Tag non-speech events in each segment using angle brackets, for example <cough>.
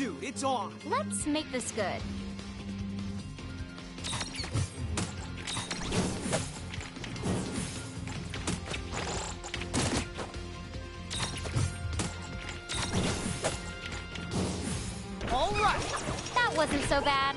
Dude, it's on! Let's make this good. All right! That wasn't so bad.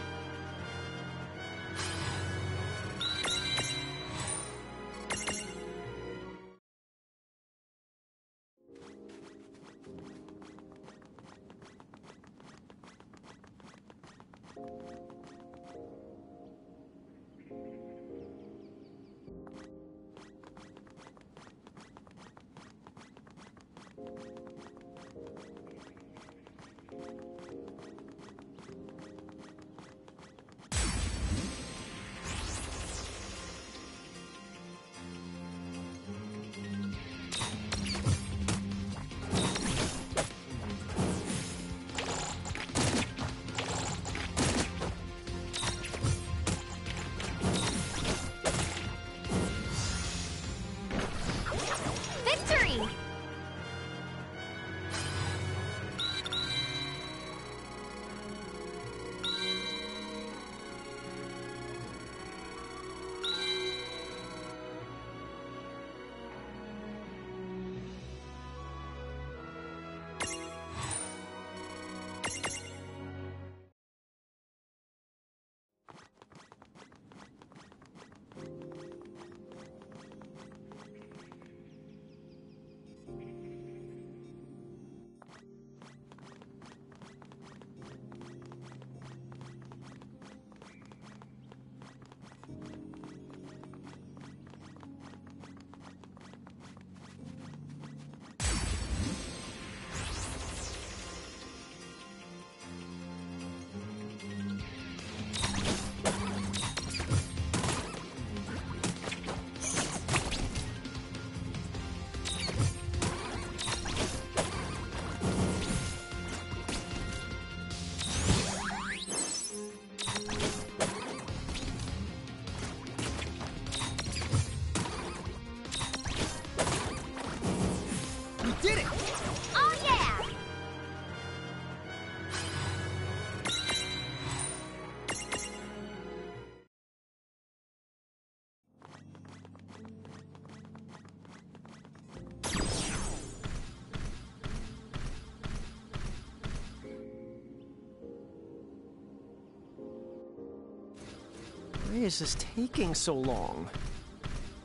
Why is this taking so long?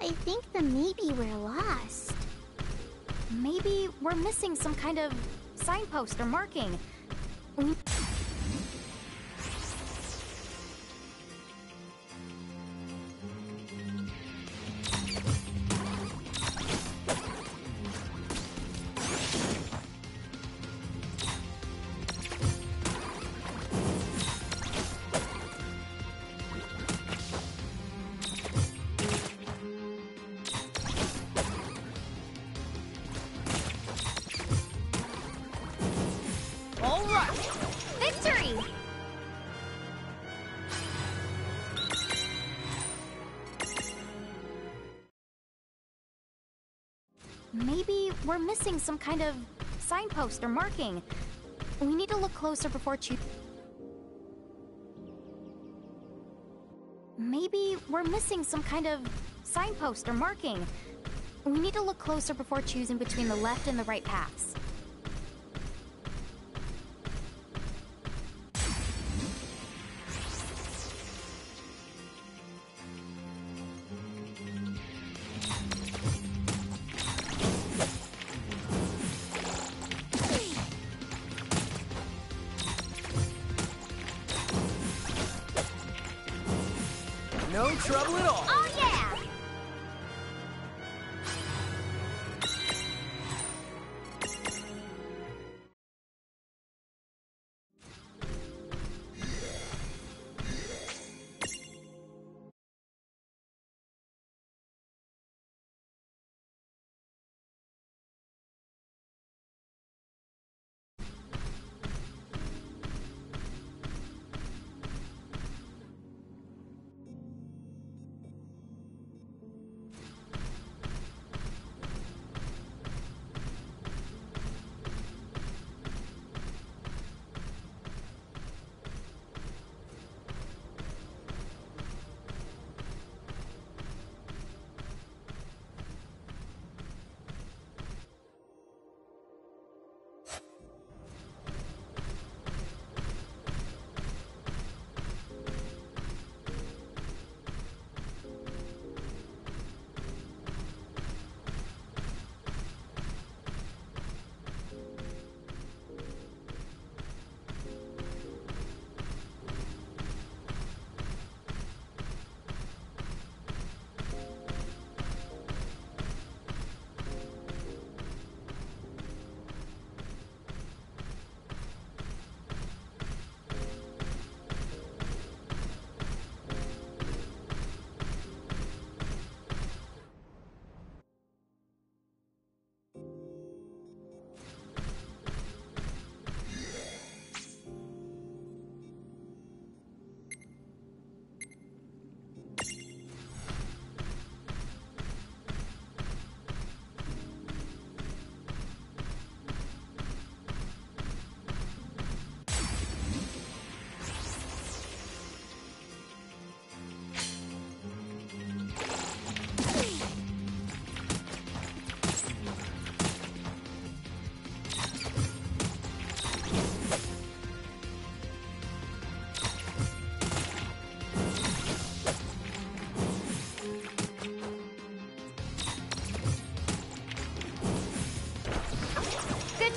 I think the maybe we're lost. Maybe we're missing some kind of signpost or marking. We're missing some kind of signpost or marking. We need to look closer before choosing. Maybe we're missing some kind of signpost or marking. We need to look closer before choosing between the left and the right paths.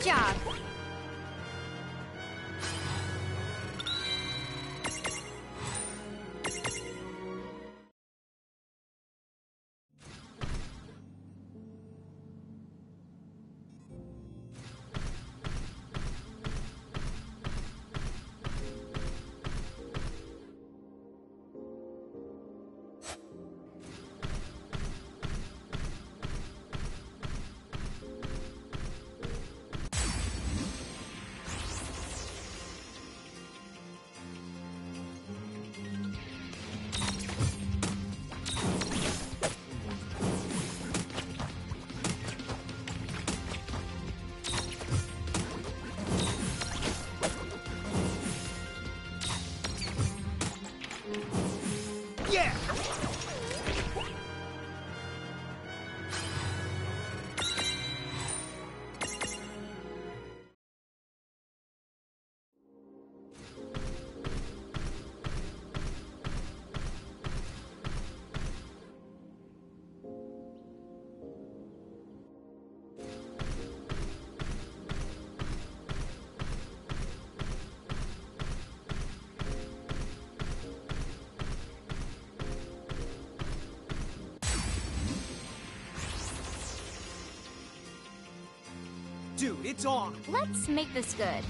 Job. Dude, it's on. Let's make this good.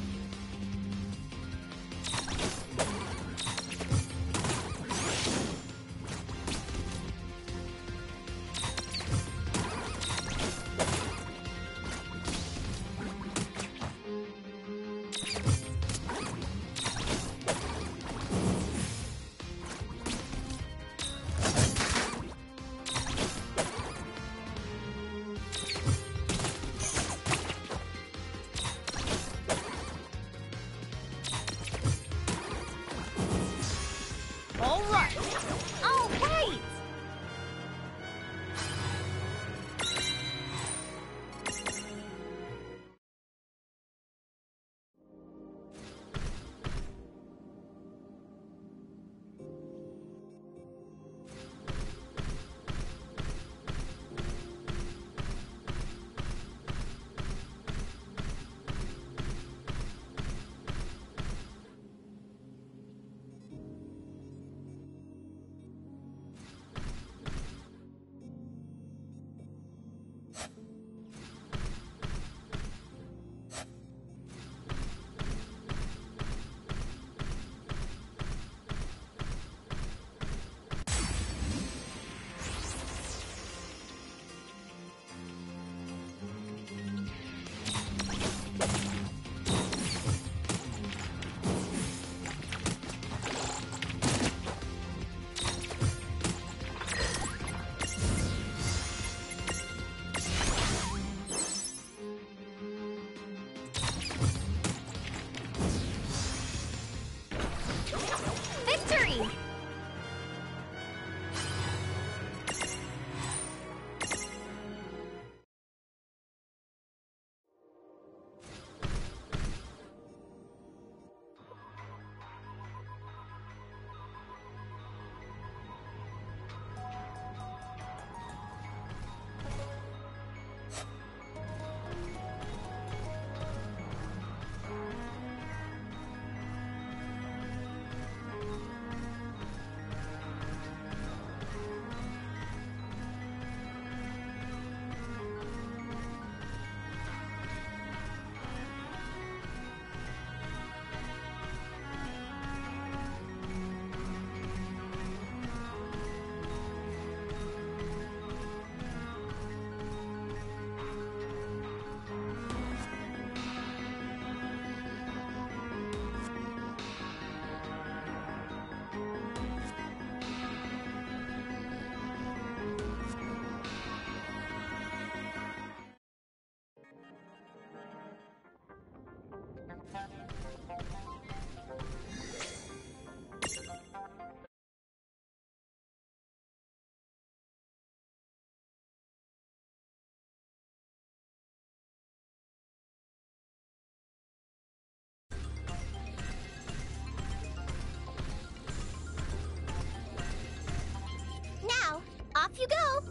You go.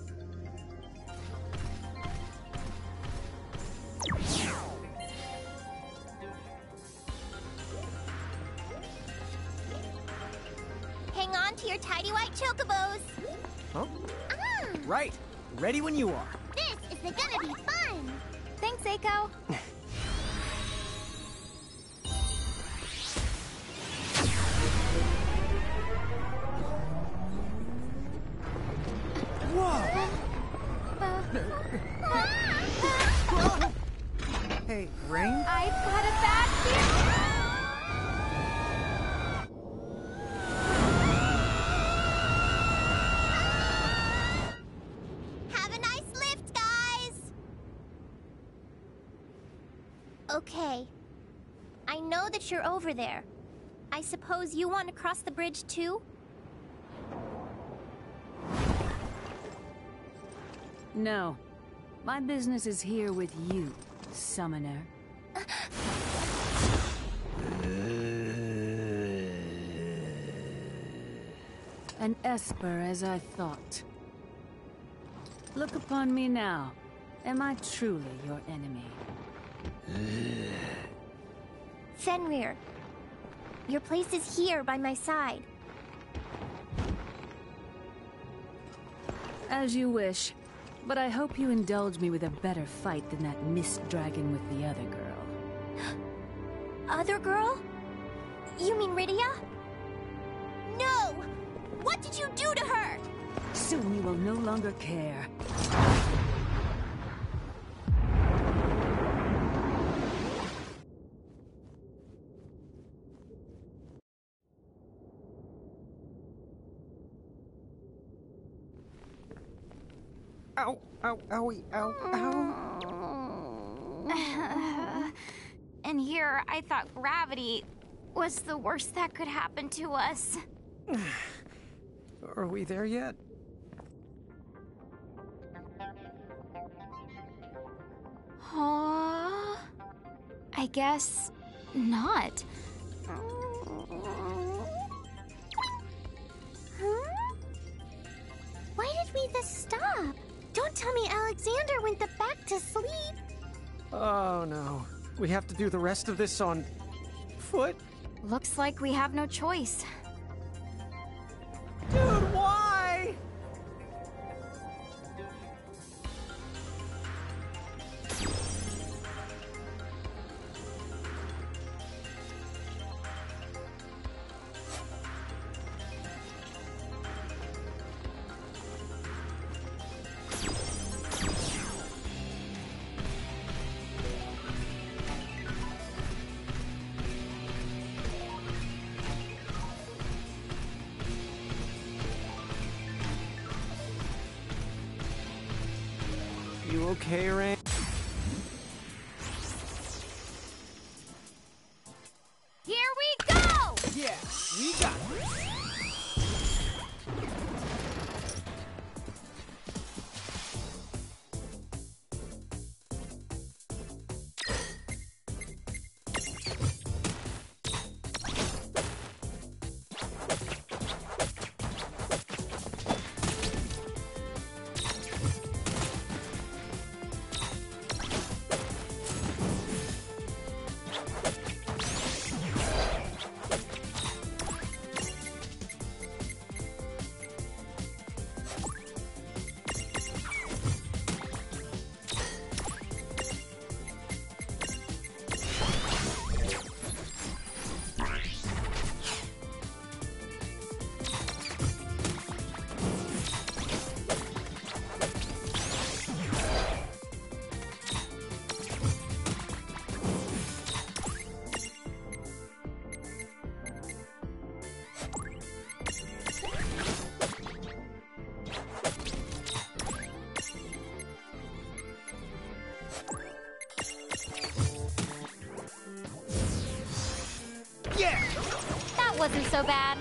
Hang on to your tidy white chocobos. Huh? Ah, Right. Ready when you are. this is gonna be fun. Thanks, Eiko. Okay. I know that you're over there. I suppose you want to cross the bridge too? No. My business is here with you, summoner. <sighs> An Esper as I thought. Look upon me now. Am I truly your enemy? Fenrir. Your place is here by my side. As you wish. But I hope you indulge me with a better fight than that mist dragon with the other girl. <gasps> Other girl? You mean Rydia? No! What did you do to her? Soon you will no longer care. Ow, ow, owie, ow, ow. <laughs> And here, I thought gravity was the worst that could happen to us. <sighs> Are we there yet? Huh? I guess not. Huh? Why did we just stop? Don't tell me Alexander went the back to sleep. Oh no. We have to do the rest of this on foot? Looks like we have no choice. So bad.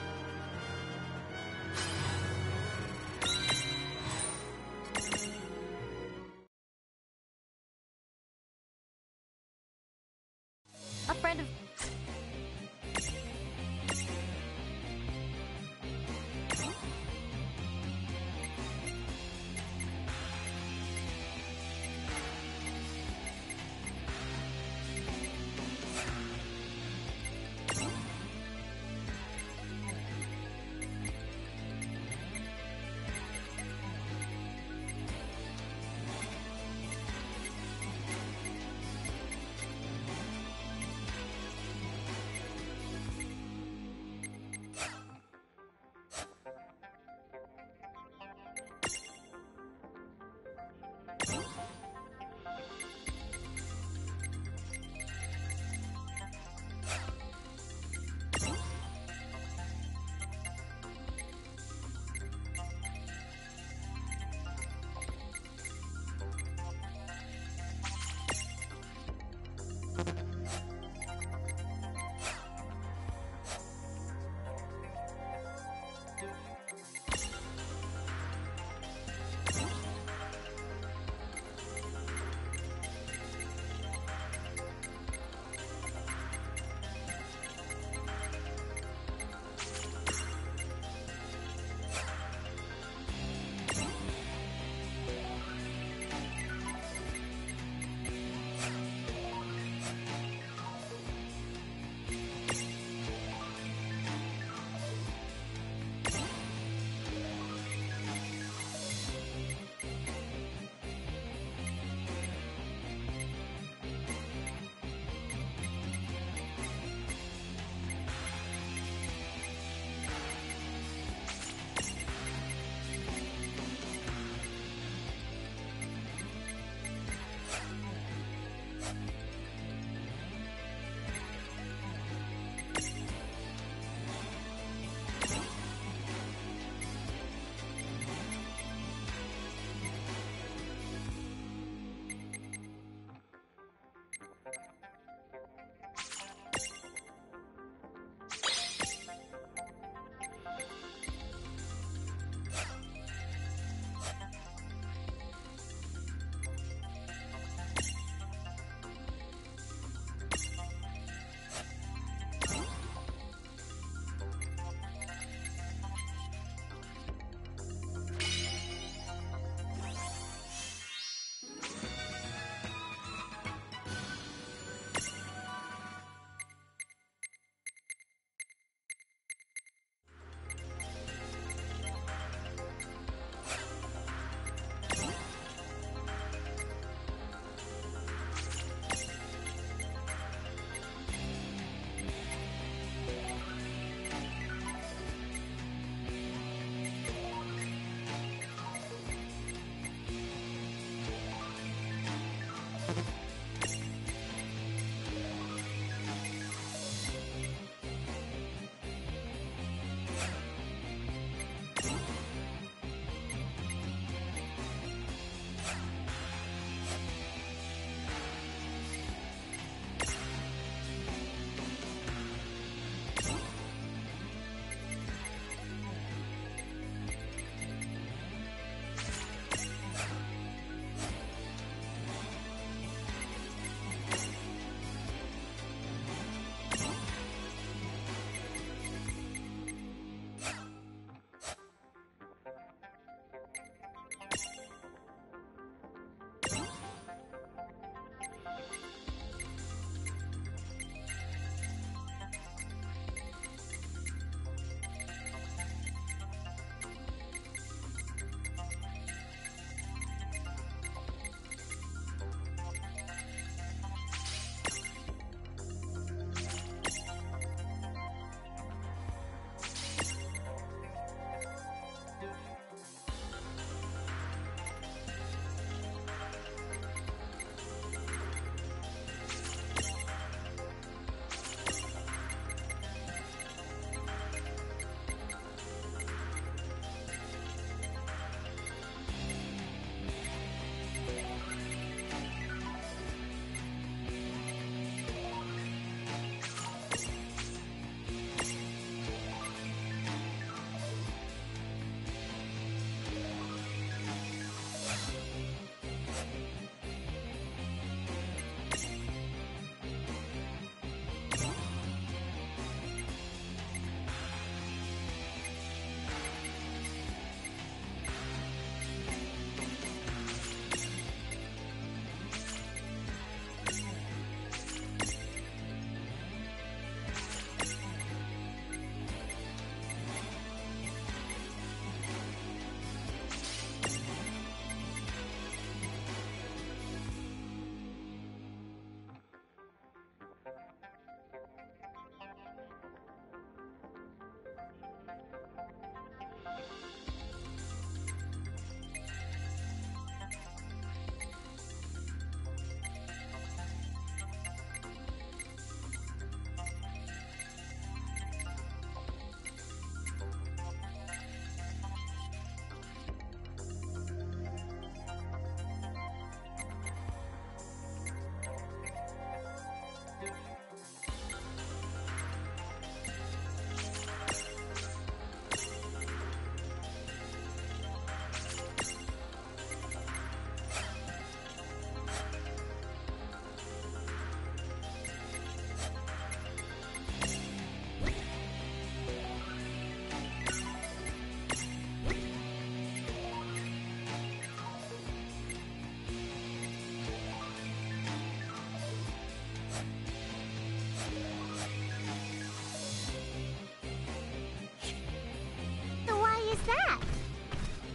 That?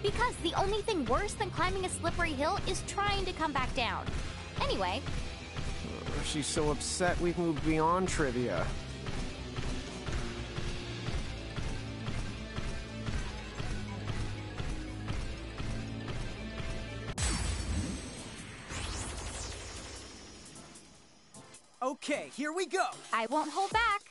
Because the only thing worse than climbing a slippery hill is trying to come back down. Anyway, oh, She's so upset we've moved beyond trivia. Okay, here we go. I won't hold back.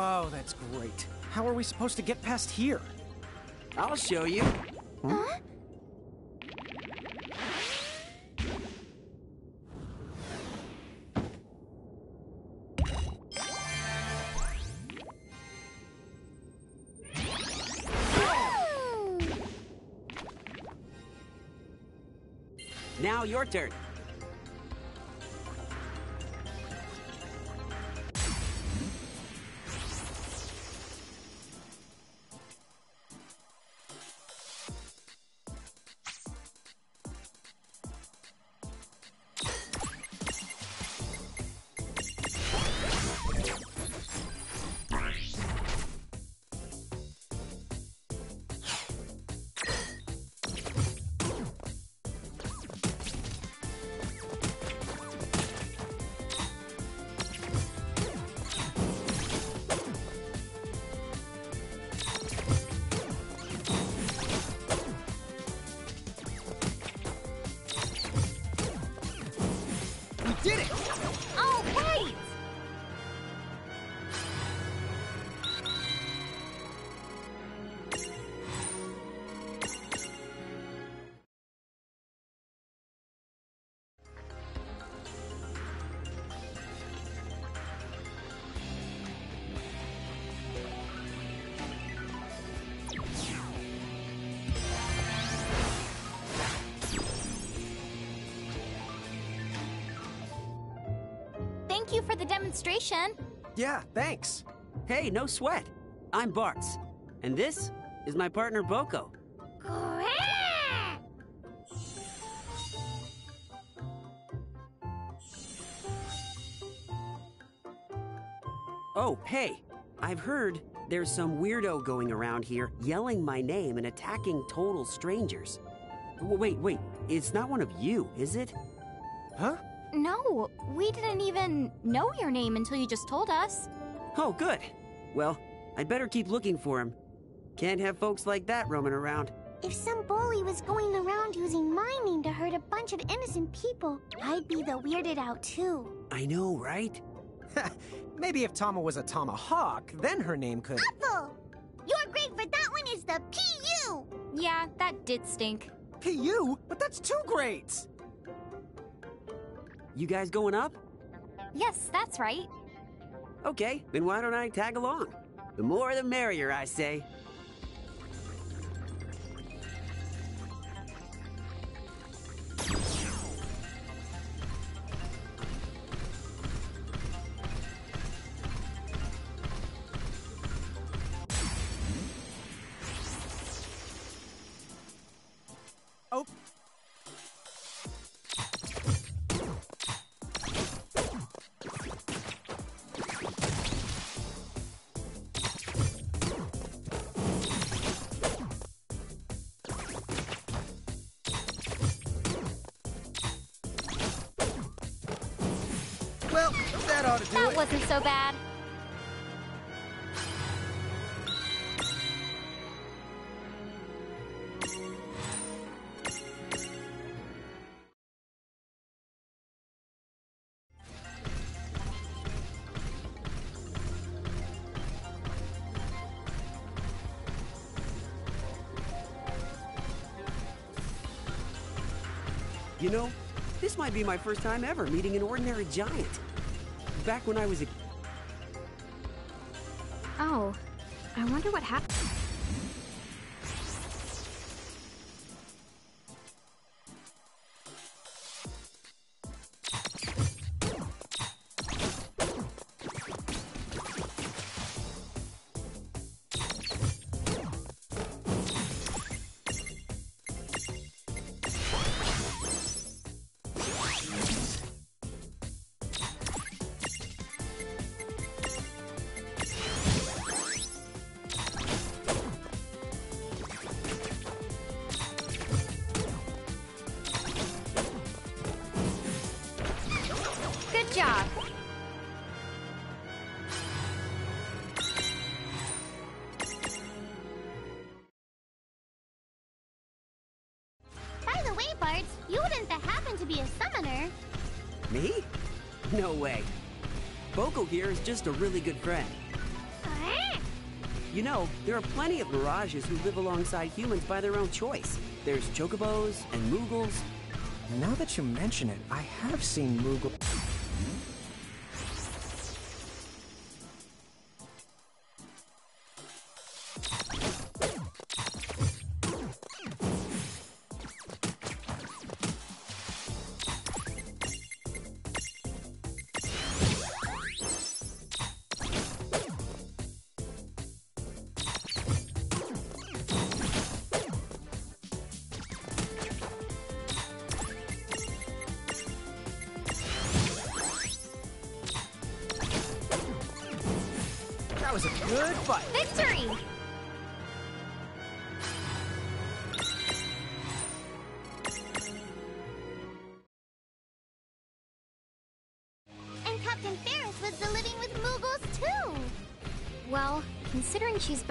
Oh, that's great. How are we supposed to get past here? I'll show you. Now your turn. Did it! For the demonstration. Yeah, thanks. Hey, no sweat. I'm Bartz. And this is my partner Boko. Oh, hey, I've heard there's some weirdo going around here yelling my name and attacking total strangers. W- Wait, wait, it's not one of you, is it? Huh? No, we didn't even know your name until you just told us. Oh, good. Well, I'd better keep looking for him. Can't have folks like that roaming around. If some bully was going around using my name to hurt a bunch of innocent people, I'd be the weirded out too. I know, right? <laughs> Maybe if Tama was a tomahawk, then her name could. Apple! Your grade for that one is the PU! Yeah, that did stink. PU? But that's two grades! You guys going up? Yes, that's right. Okay, then why don't I tag along? The more the merrier, I say. Bad. You know, this might be my first time ever meeting an ordinary giant. Back when I was a wonder what happened. By the way, Bartz, you wouldn't have happened to be a summoner. me? No way. Boko here is just a really good friend. You know, there are plenty of mirages who live alongside humans by their own choice. There's chocobos and moogles. Now that you mention it, I have seen Moogle.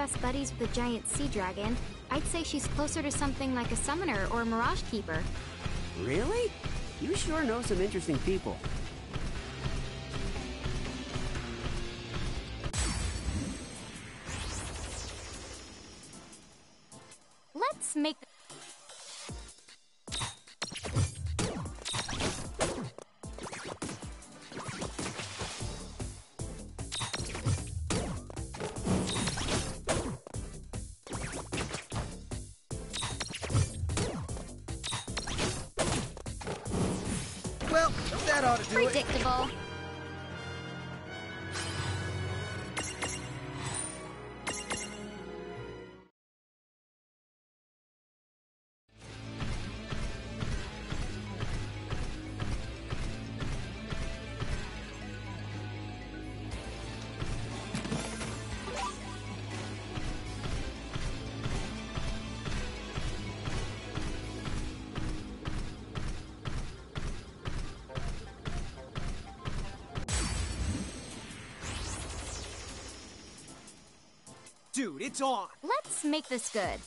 Best buddies with the giant sea dragon, I'd say she's closer to something like a summoner or a mirage keeper. Really? You sure know some interesting people. It's on. Let's make this good.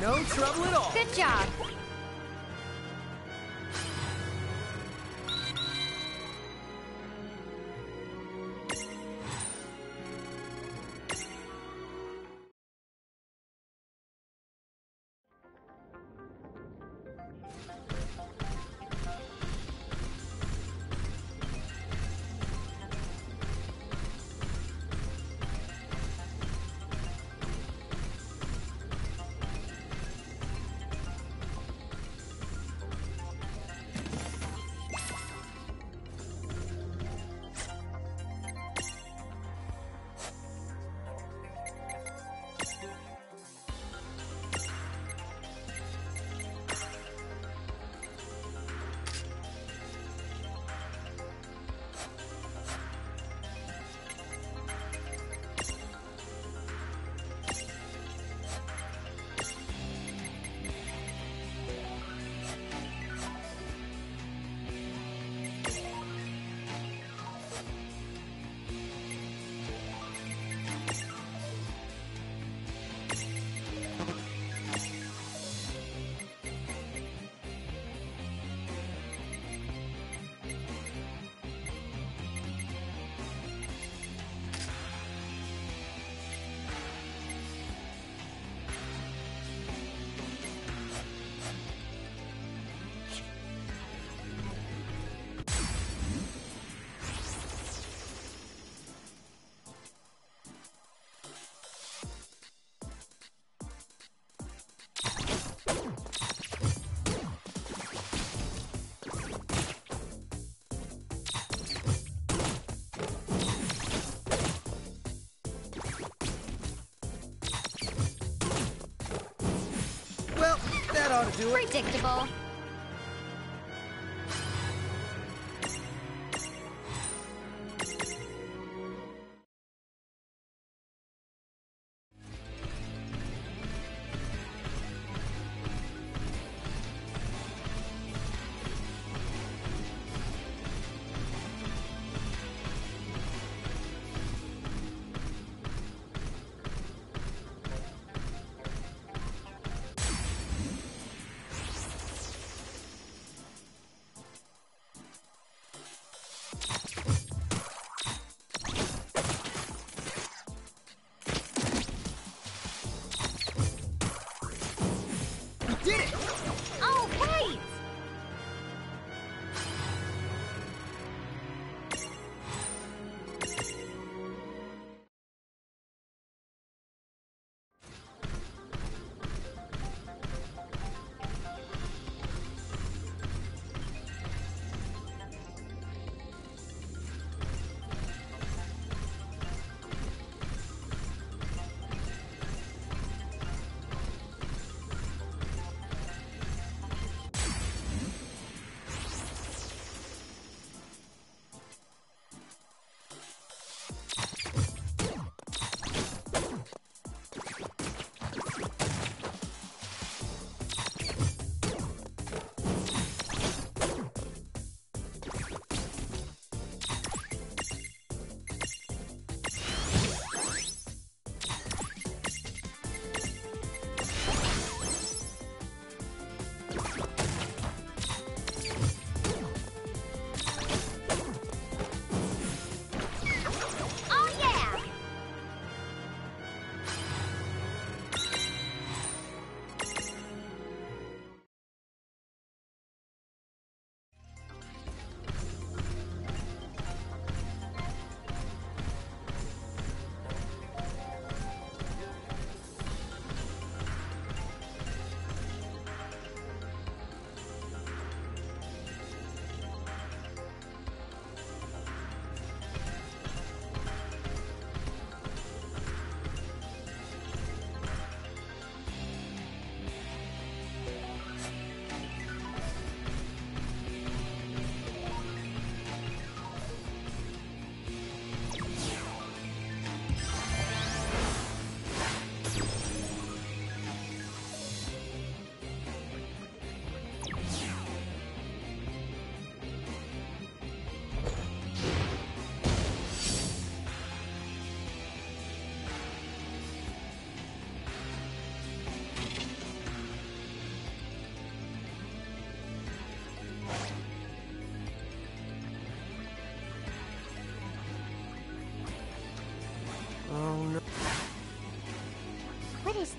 No trouble at all. Good job. Predictable.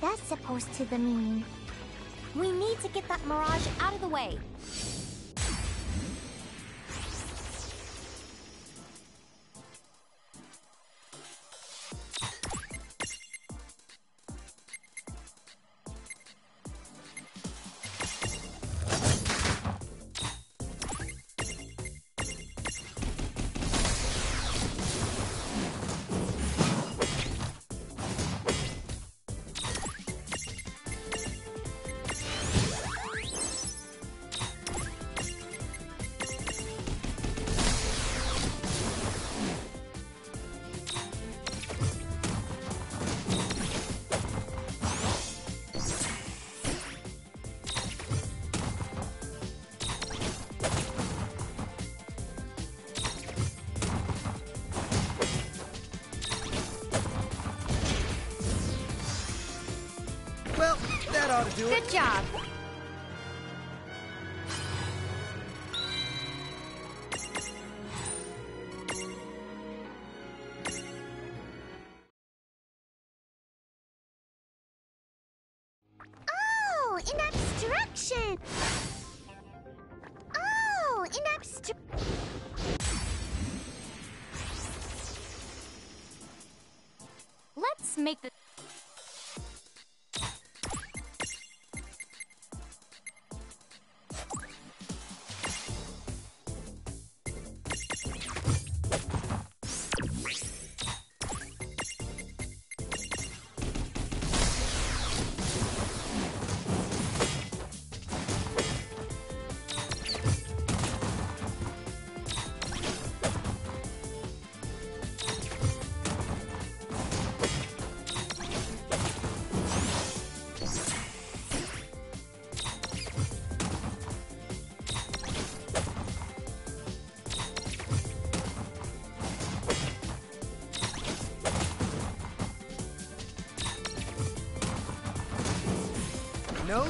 That supposed to the mean? We need to get that mirage out of the way. Make the.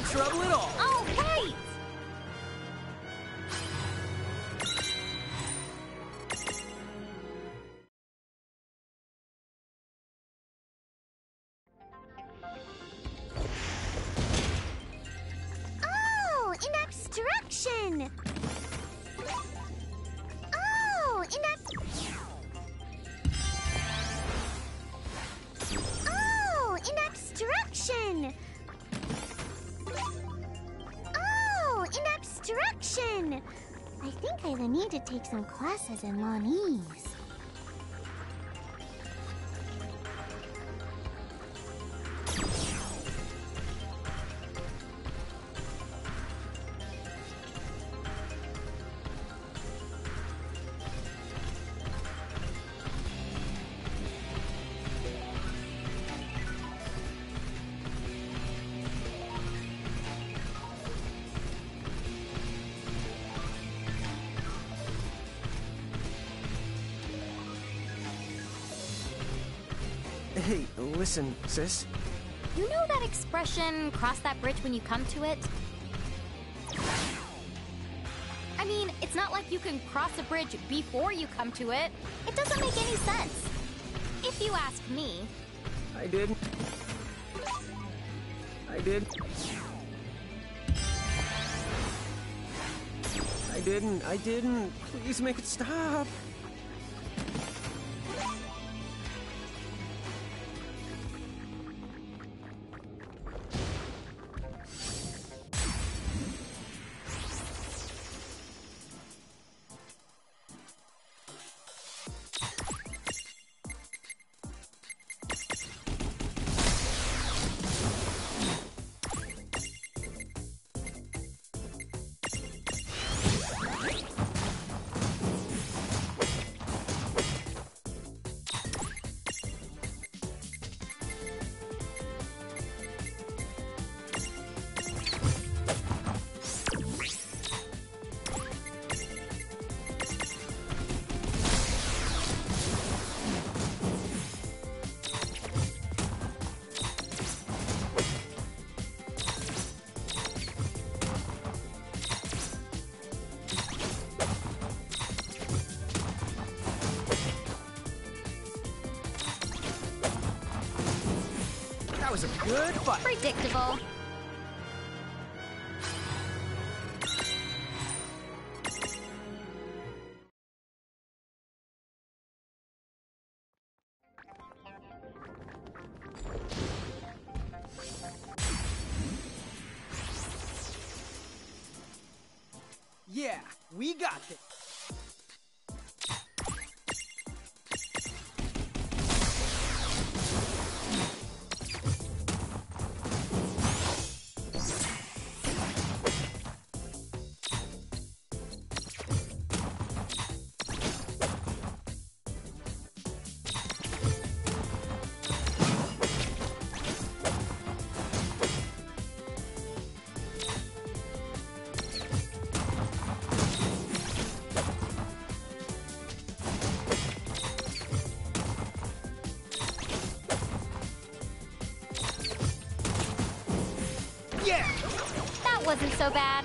Trouble at all. Think need to take some classes in Lonese. Listen, sis. You know that expression, cross that bridge when you come to it? I mean, it's not like you can cross a bridge before you come to it. It doesn't make any sense. If you ask me. I did. I did. I didn't. I didn't. Please make it stop. So bad.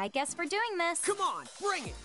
I guess we're doing this. Come on, bring it!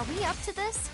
Are we up to this?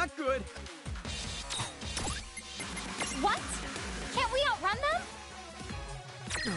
Not good. What? Can't we outrun them?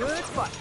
Good fight.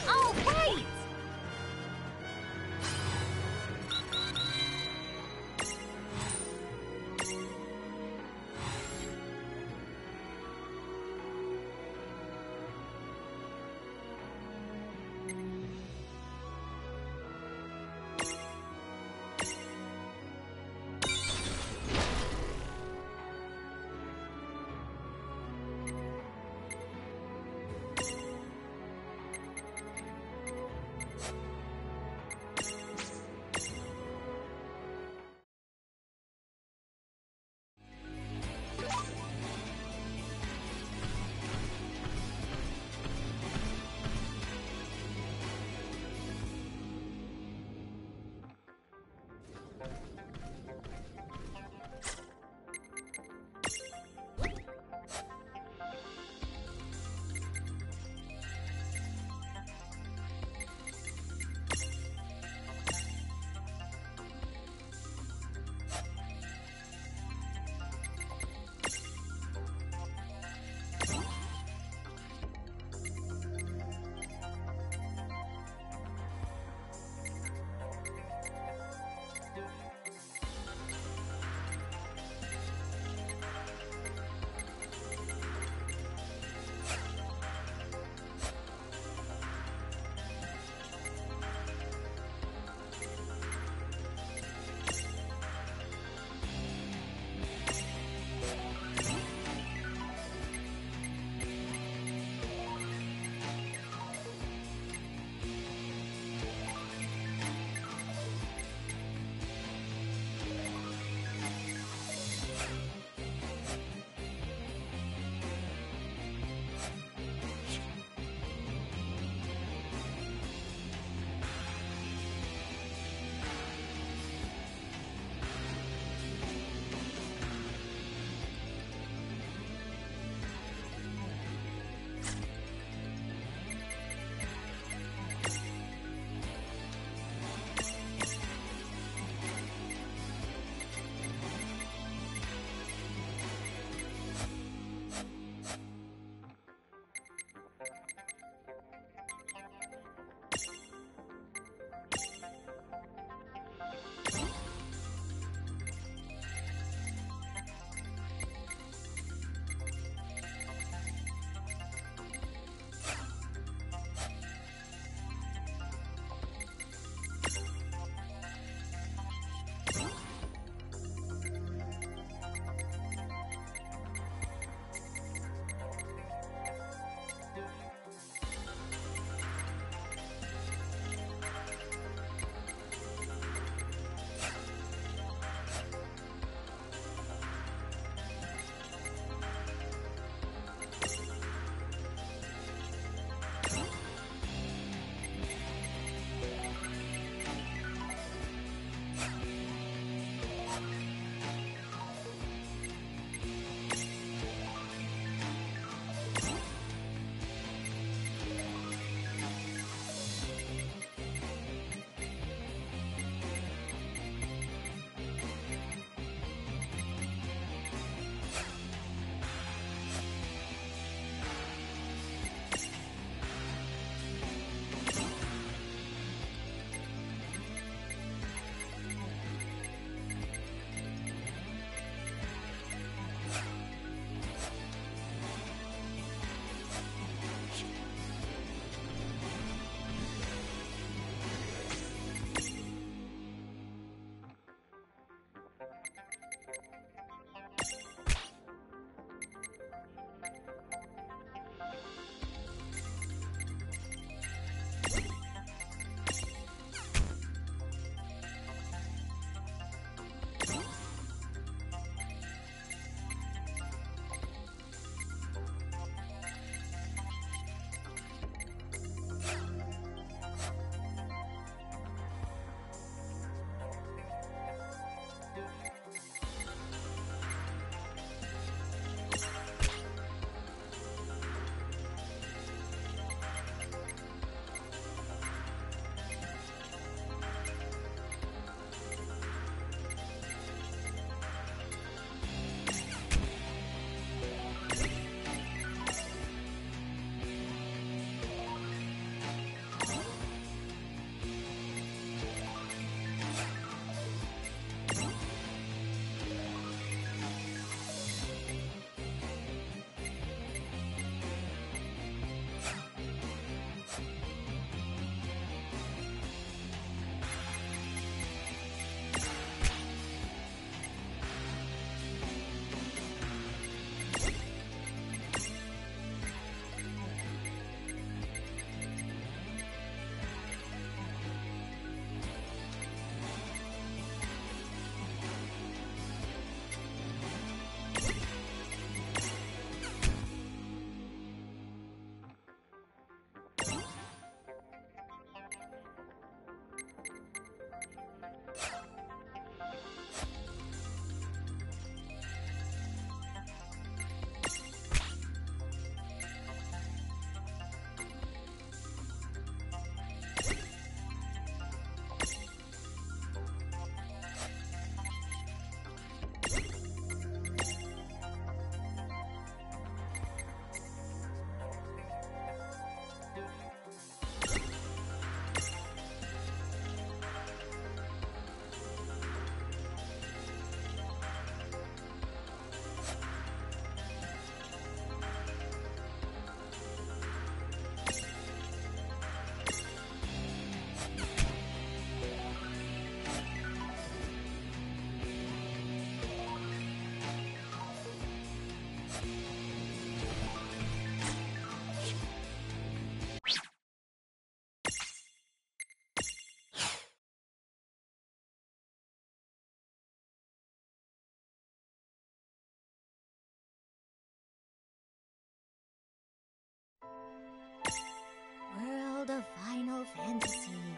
Fantasy.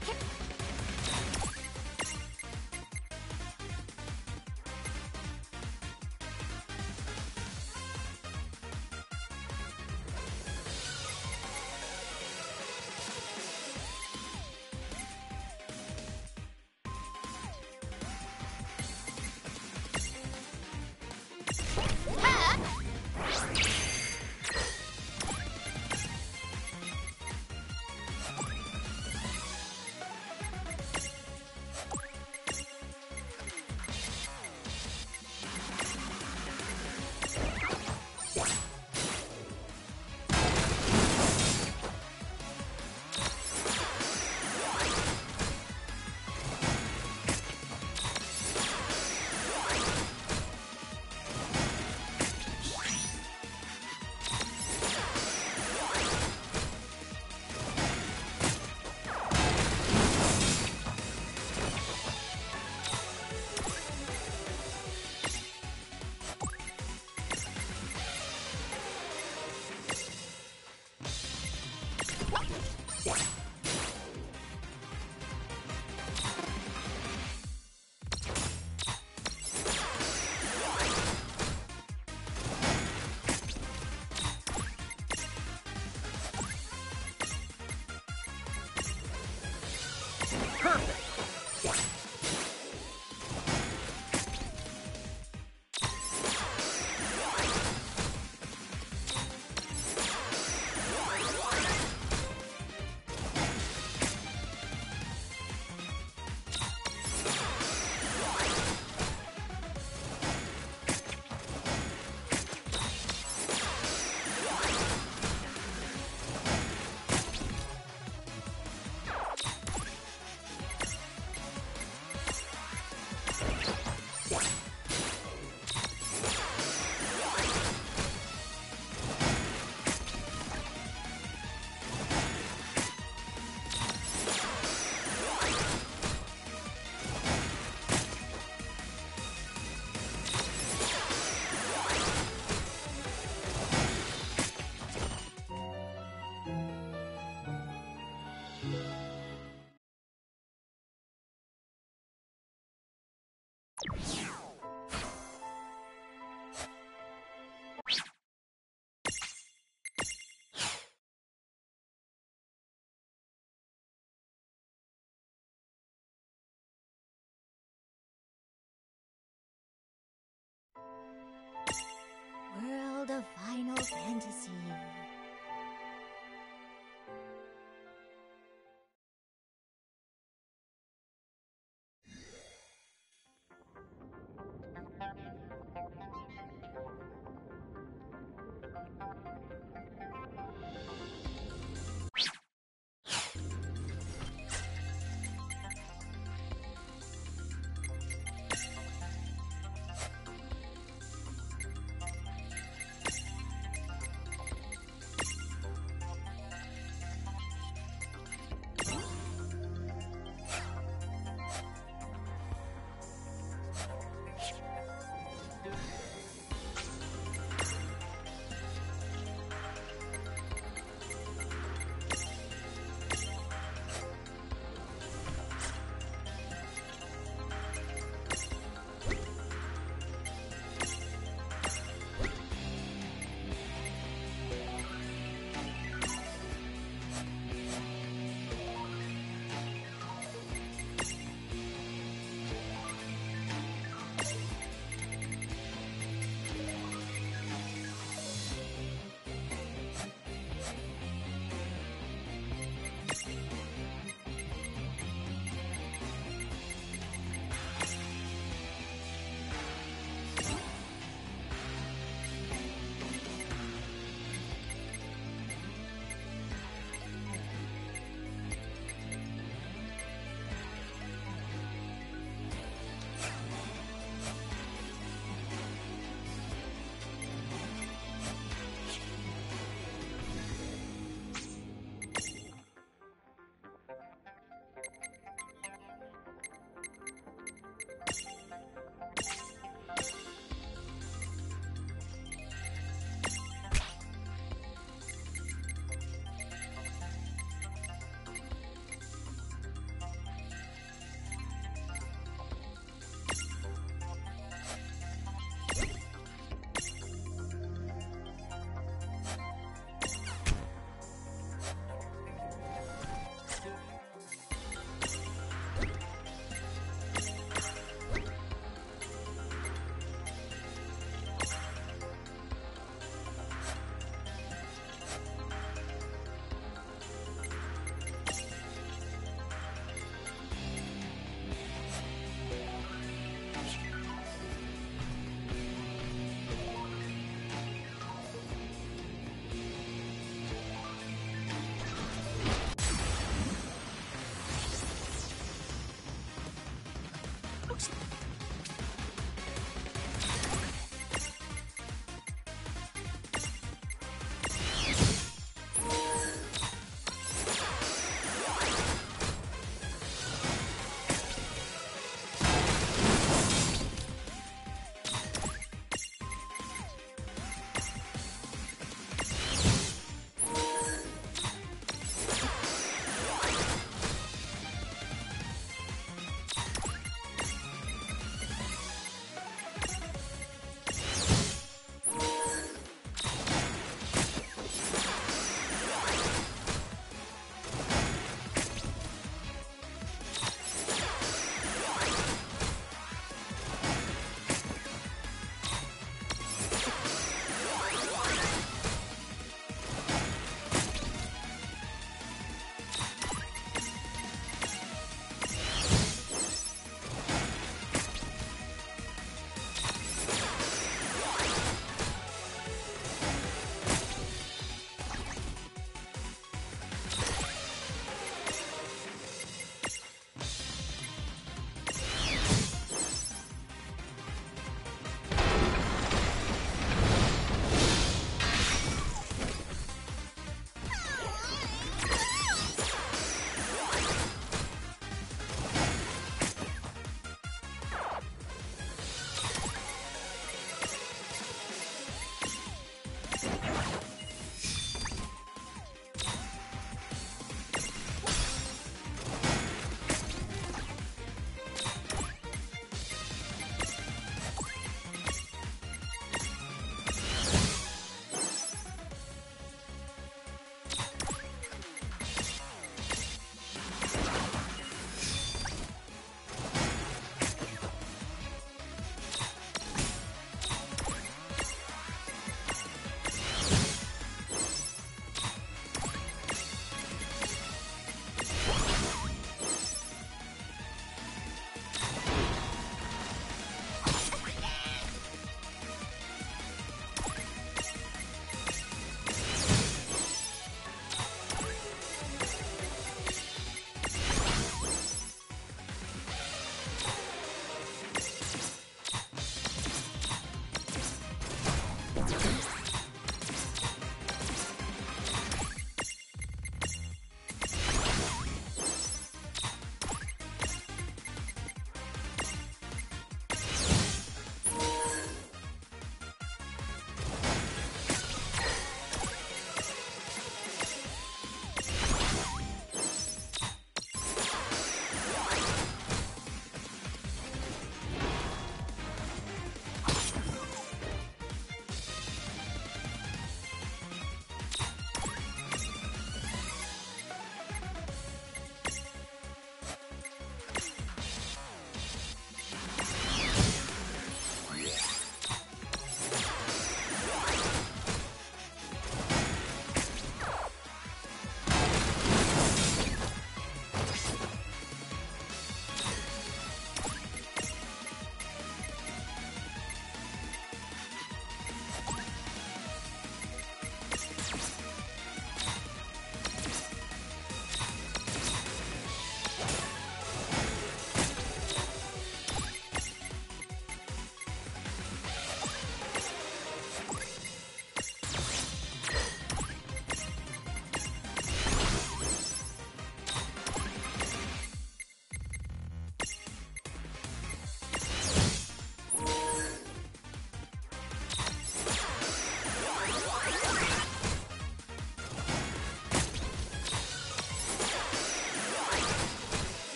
Be ca- Final Fantasy.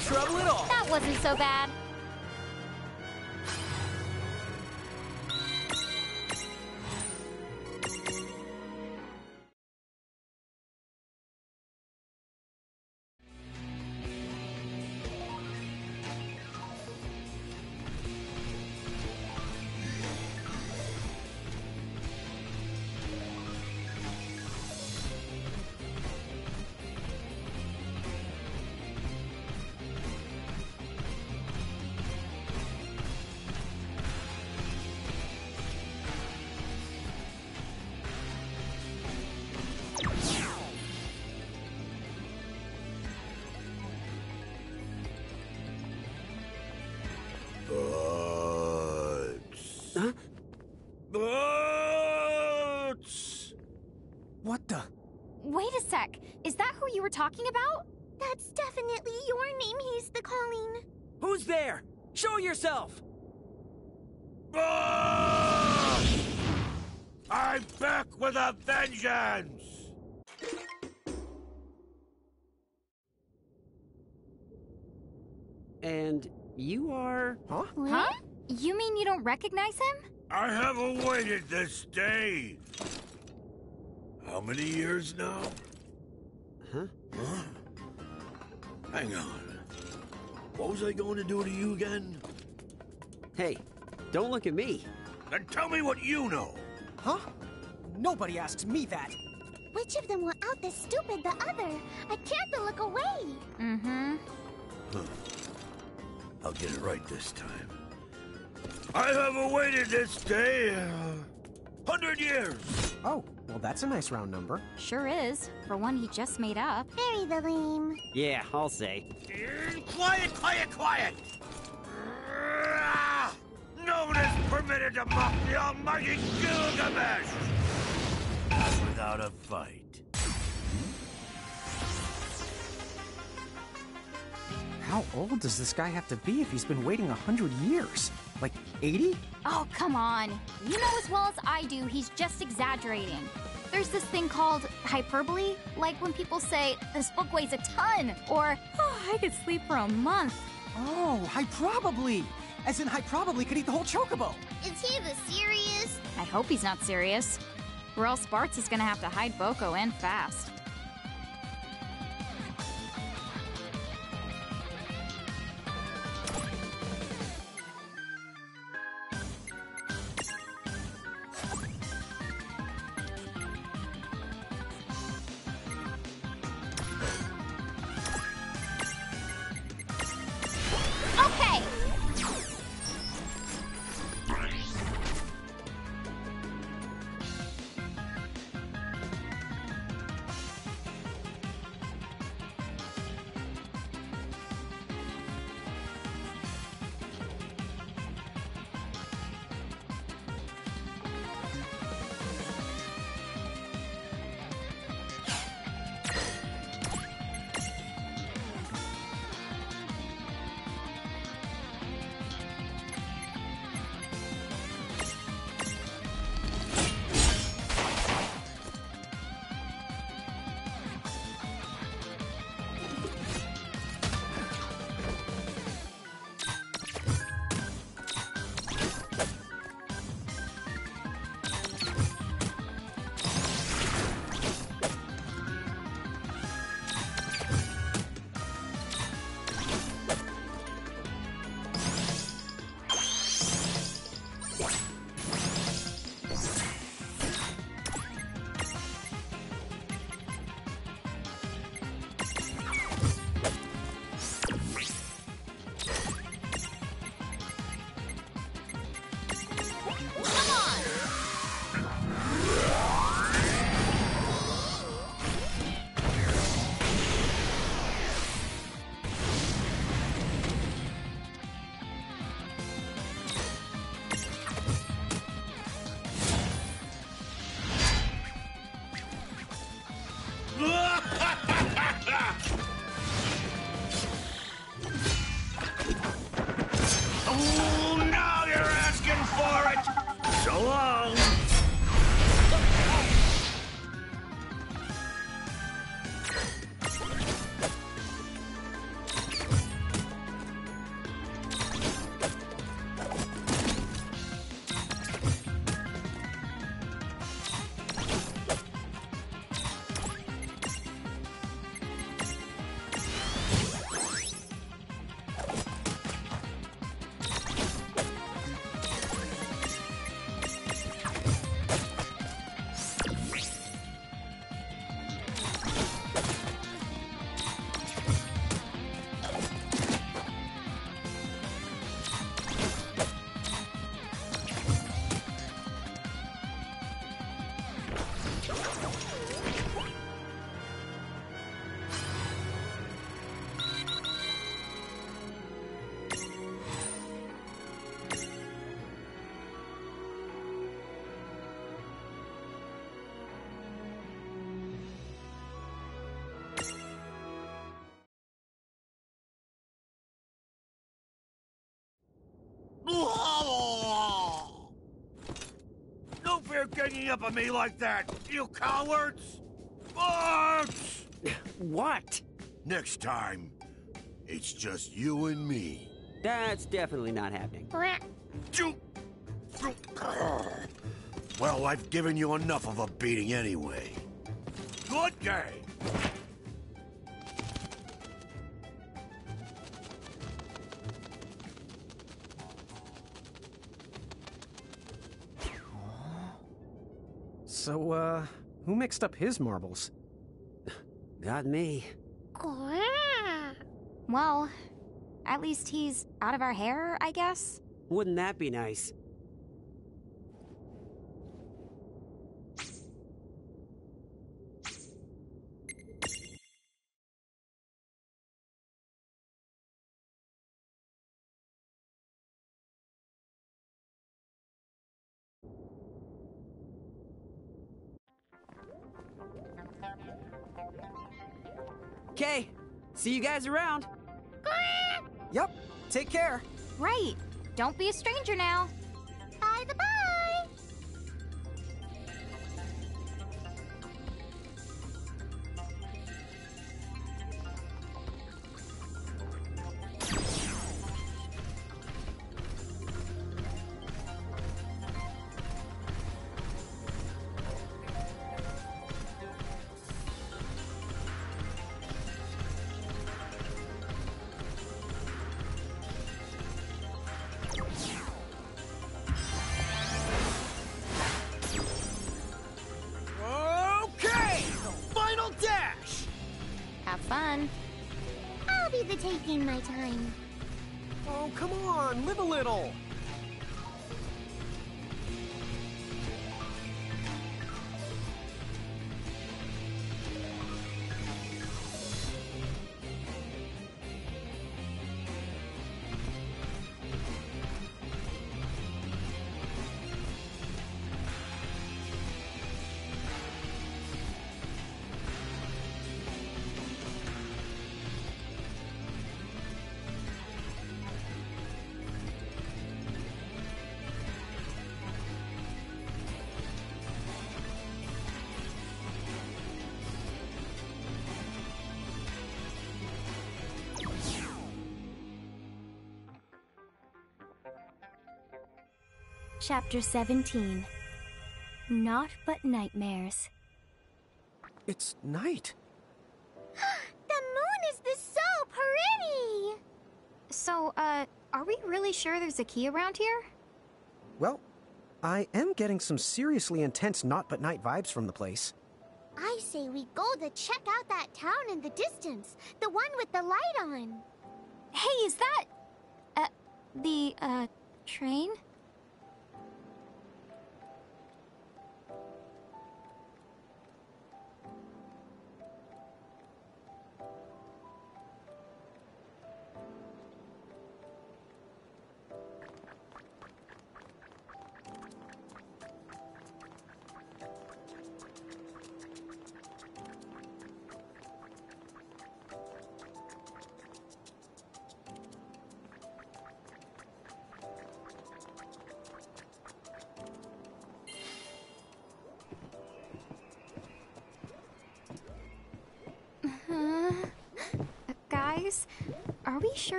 Trouble at all. That wasn't so bad. What the? Wait a sec. Is that who you were talking about? That's definitely your name he's the calling. Who's there? Show yourself! Bartz. I'm back with a vengeance. And you are. Huh? Huh? You mean you don't recognize him? I have awaited this day. How many years now? Huh? Huh? Hang on. What was I going to do to you again? Hey, don't look at me. Then tell me what you know. Huh? Nobody asks me that. Which of them will out the stupid the other? I can't but look away. Mm-hmm. Huh. I'll get it right this time. I have awaited this day a hundred years. Oh, well, that's a nice round number. Sure is. For one he just made up. Very the lame. Yeah, I'll say. Quiet, quiet, quiet! No one is permitted to mock the almighty Gilgamesh! Without a fight. How old does this guy have to be if he's been waiting a hundred years? Like 80? Oh, come on. You know as well as I do, he's just exaggerating. There's this thing called hyperbole, like when people say, this book weighs a ton, or, oh, I could sleep for a month. Oh, I probably. As in, I probably could eat the whole chocobo. Is he the serious? I hope he's not serious. Or else Bartz is gonna have to hide Boko and fast. Ganging up on me like that, you cowards! Bartz! <laughs> What? Next time, it's just you and me. That's definitely not happening. Well, I've given you enough of a beating anyway. Good game. Mixed up his marbles? <sighs> Got me. Well, at least he's out of our hair, I guess. Wouldn't that be nice? See you guys around. Yep, take care. Right. Don't be a stranger now. Chapter 17 Naught but Nightmares. It's night. <gasps> The moon is the so pretty! So, uh, are we really sure there's a key around here? Well, I am getting some seriously intense not but night vibes from the place. I say we go to check out that town in the distance, the one with the light on. Hey, is that. Uh, the, uh, train?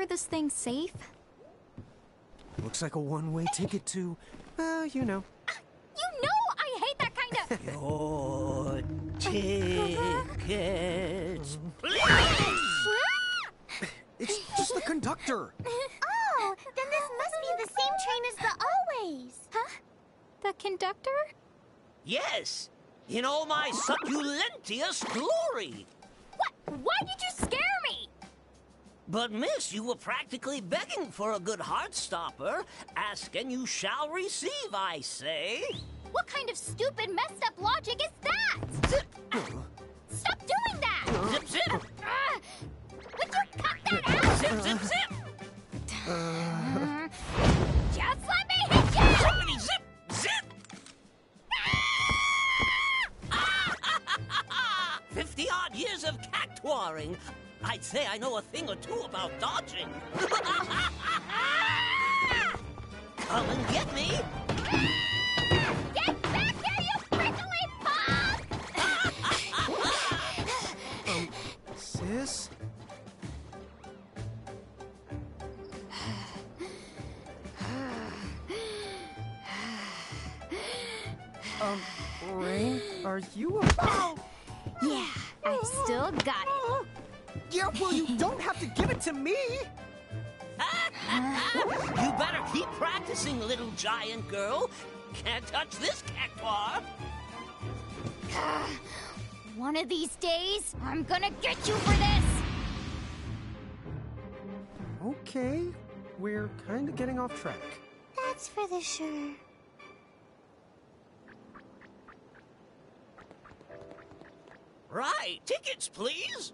Are sure this thing's safe? Looks like a one-way ticket to, uh, you know. You know I hate that kind of. <laughs> Your tickets. <laughs> It's just the conductor. <laughs> Oh, then this must be the same train as the always. huh? The conductor? Yes, in all my succulentious glory. But, miss, you were practically begging for a good heart stopper. Ask and you shall receive, I say. What kind of stupid, messed up logic is that? Zip, Stop doing that! zip, zip, say I know a thing or two about dodging. <laughs> of these days, I'm gonna get you for this! Okay, we're kind of getting off track. That's for the sure. Right, tickets, please.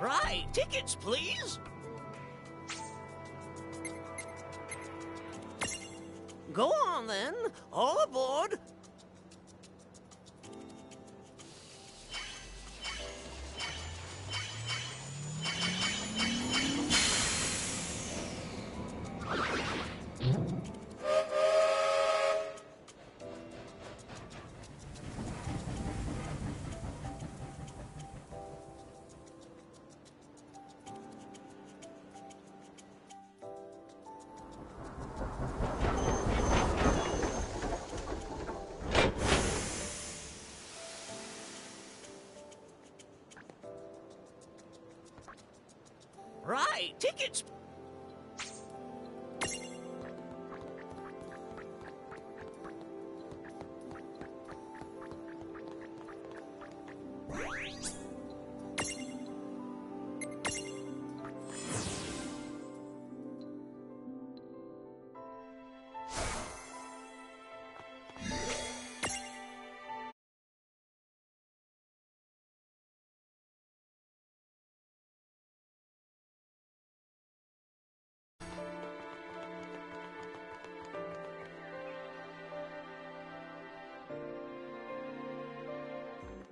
Right, tickets, please. Go on then, all aboard.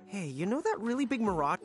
Hey, you know that really big mirage?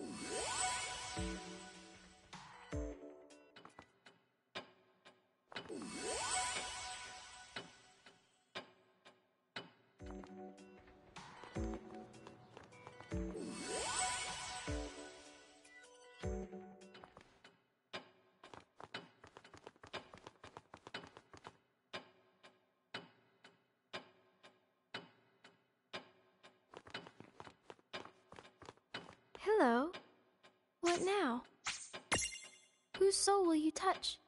Soul will you touch?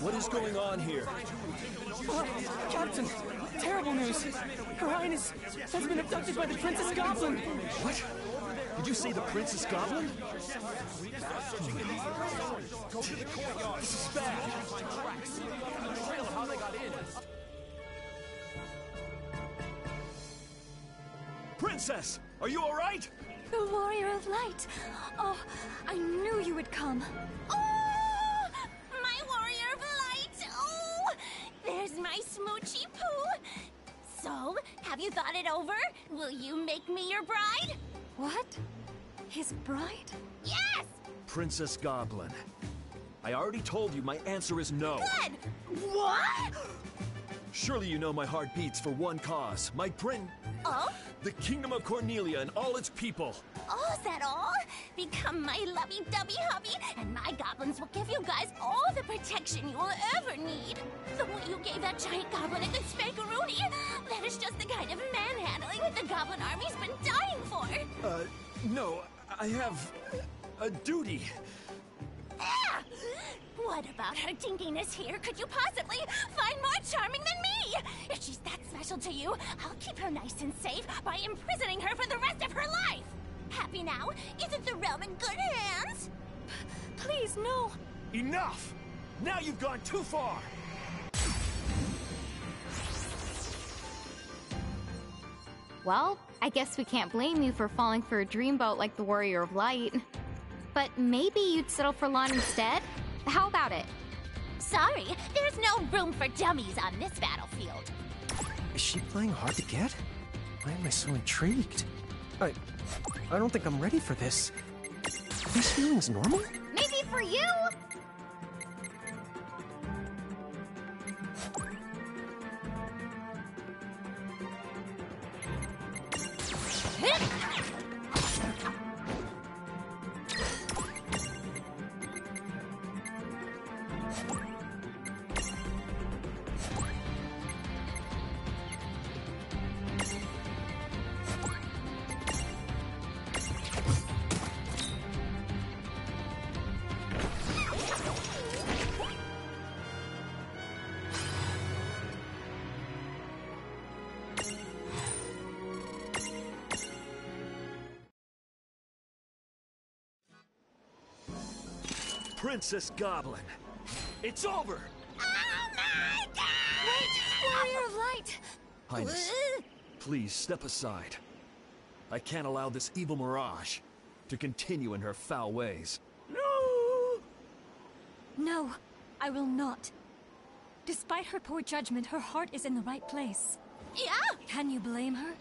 What is going on here? Oh, Captain, terrible news. Her Highness has been abducted by the Princess Goblin. What? Did you say the Princess Goblin? This is bad. Princess, are you all right? The Warrior of Light. Oh, I knew you would come. Oh, my Warrior of Light. Oh, there's my smoochy poo. So, have you thought it over? Will you make me your bride? What? His bride? Yes! Princess Goblin. I already told you my answer is no. Good! What? Surely you know my heart beats for one cause. My prin... Oh? The Kingdom of Cornelia and all its people. Oh, is that all? Become my lovey-dovey hubby, and my goblins will give you guys all the protection you will ever need. The way you gave that giant goblin a good spankaroonie, that is just the kind of manhandling that the goblin army's been dying for. Uh, no, I have a duty. Ah! What about her dinkiness here could you possibly find more charming than me? If she's that special to you, I'll keep her nice and safe by imprisoning her for the rest of her life. Happy now? Isn't the realm in good hands? Please, no. Enough! Now you've gone too far! Well, I guess we can't blame you for falling for a dreamboat like the Warrior of Light. But maybe you'd settle for Lann instead? How about it? Sorry, there's no room for dummies on this battlefield. Is she playing hard to get? Why am I so intrigued? I. I don't think I'm ready for this. Are these feelings normal? Maybe for you? <laughs> Princess Goblin. It's over! Oh my god! Warrior of Light! Highness, please step aside. I can't allow this evil mirage to continue in her foul ways. No! No, I will not. Despite her poor judgment, her heart is in the right place. Yeah? Can you blame her?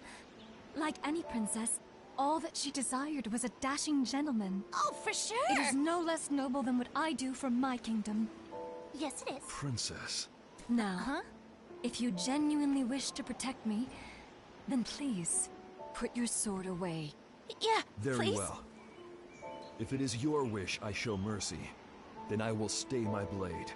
Like any princess, all that she desired was a dashing gentleman. Oh, for sure! It is no less noble than what I do for my kingdom. Yes, it is. Princess. Now, Huh? if you genuinely wish to protect me, then please, put your sword away. Yeah, Very please. well. If it is your wish I show mercy, then I will stay my blade.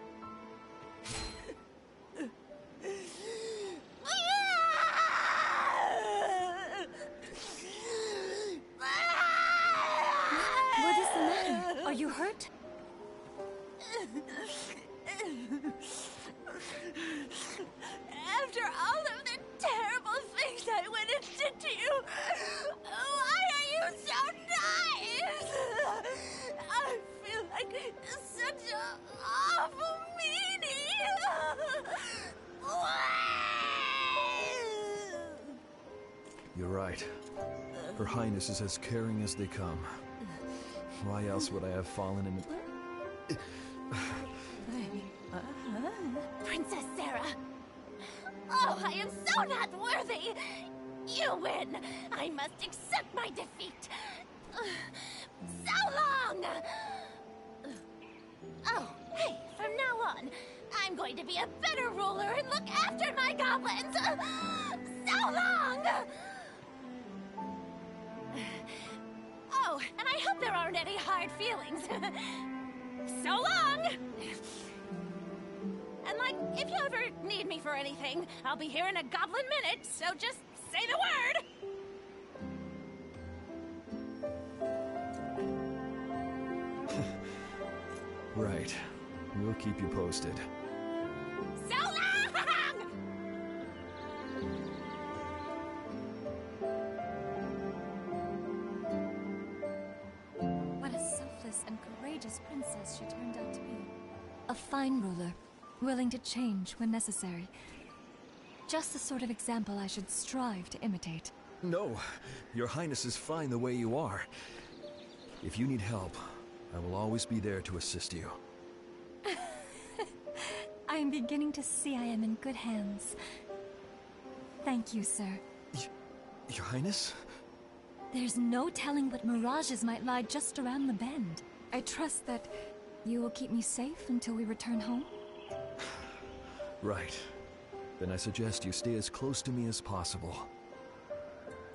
Is as caring as they come. Why else would I have fallen in... feelings. <laughs> So long! And like, if you ever need me for anything, I'll be here in a goblin minute, so just say the word! <laughs> Right. We'll keep you posted. Fine ruler, willing to change when necessary. Just the sort of example I should strive to imitate. No, Your Highness is fine the way you are. If you need help, I will always be there to assist you. <laughs> I am beginning to see I am in good hands. Thank you, sir. Your Highness? There's no telling what mirages might lie just around the bend. I trust that you will keep me safe until we return home. <sighs> Right. Then I suggest you stay as close to me as possible.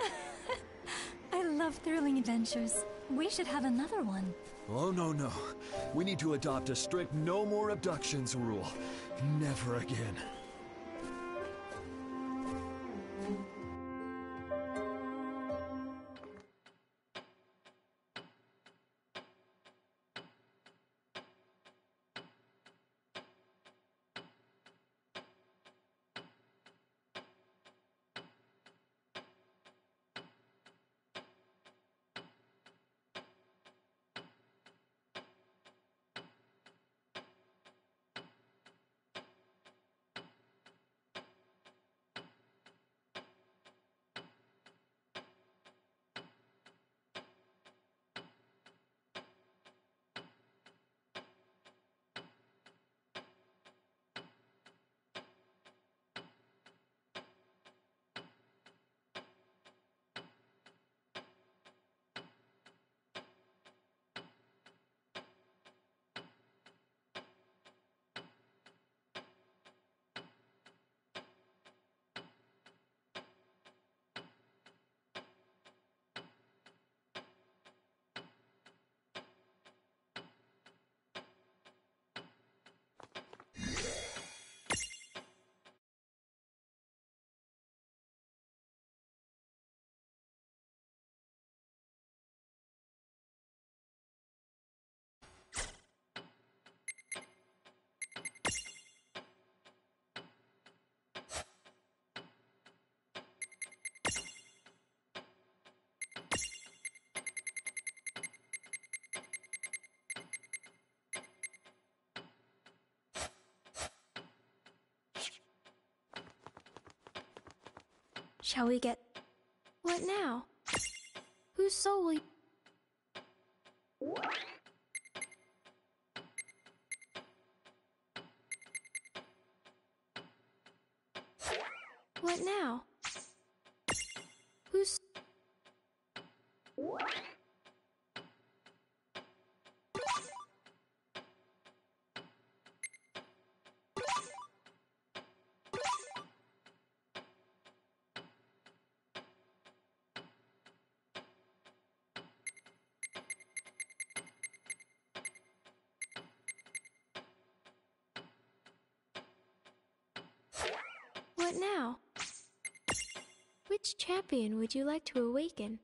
<laughs> I love thrilling adventures. We should have another one. Oh, no, no. We need to adopt a strict no more abductions rule. Never again. Shall we get. What now? Whose soul champion would you like to awaken?